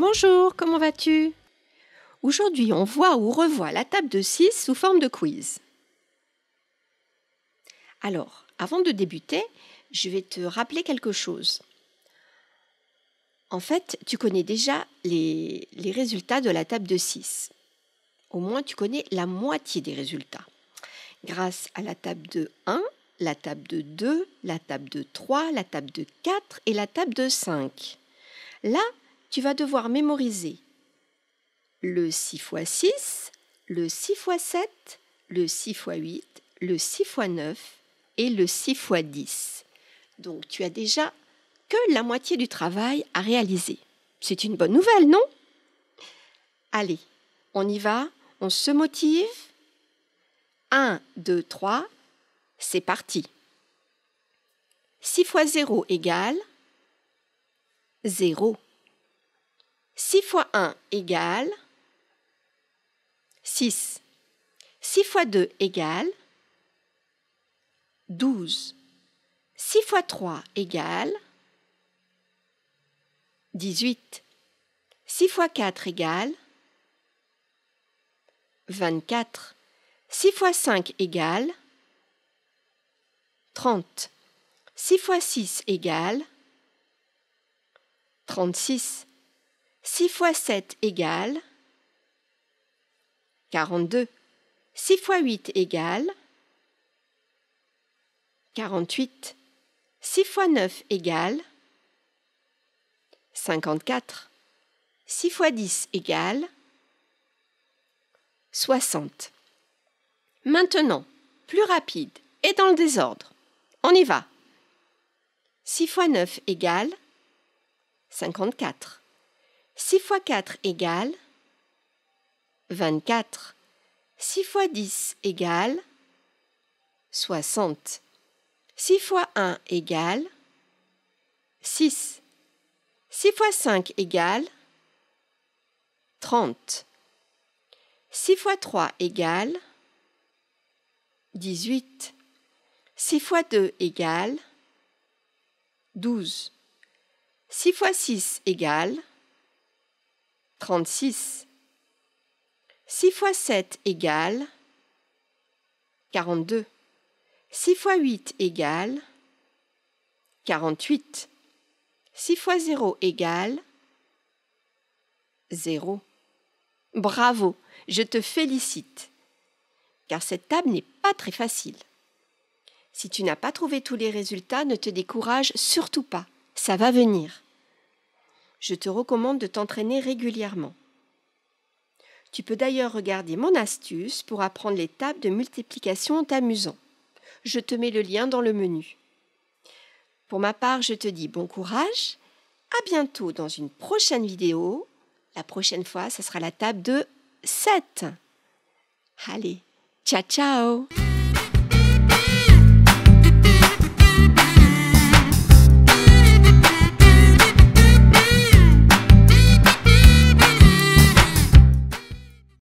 Bonjour, comment vas-tu? Aujourd'hui, on voit ou revoit la table de 6 sous forme de quiz. Alors, avant de débuter, je vais te rappeler quelque chose. En fait, tu connais déjà les, résultats de la table de 6. Au moins, tu connais la moitié des résultats. Grâce à la table de 1, la table de 2, la table de 3, la table de 4 et la table de 5. Là, tu vas devoir mémoriser le 6 x 6, le 6 x 7, le 6 x 8, le 6 x 9 et le 6 x 10. Donc tu as déjà que la moitié du travail à réaliser. C'est une bonne nouvelle, non? Allez, on y va, on se motive. 1, 2, 3, c'est parti. 6 fois 0 égale 0. 6 fois 1 égale 6. 6 fois 2 égale 12. 6 fois 3 égale 18. 6 fois 4 égale 24. 6 fois 5 égale 30. 6 fois 6 égale 36. 6 fois 7 égale 42. 6 fois 8 égale 48. 6 fois 9 égale 54. 6 fois 10 égale 60. Maintenant, plus rapide et dans le désordre. On y va. 6 fois 9 égale 54. 6 fois 4 égale 24. 6 fois 10 égale 60. 6 fois 1 égale 6. 6 fois 5 égale 30. 6 fois 3 égale 18. 6 fois 2 égale 12. 6 fois 6 égale 36. 6 fois 7 égale 42. 6 fois 8 égale 48. 6 fois 0 égale 0. Bravo, je te félicite, car cette table n'est pas très facile. Si tu n'as pas trouvé tous les résultats, ne te décourage surtout pas, ça va venir. Je te recommande de t'entraîner régulièrement. Tu peux d'ailleurs regarder mon astuce pour apprendre les tables de multiplication en t'amusant. Je te mets le lien dans le menu. Pour ma part, je te dis bon courage, à bientôt dans une prochaine vidéo. La prochaine fois, ce sera la table de 7. Allez, ciao ciao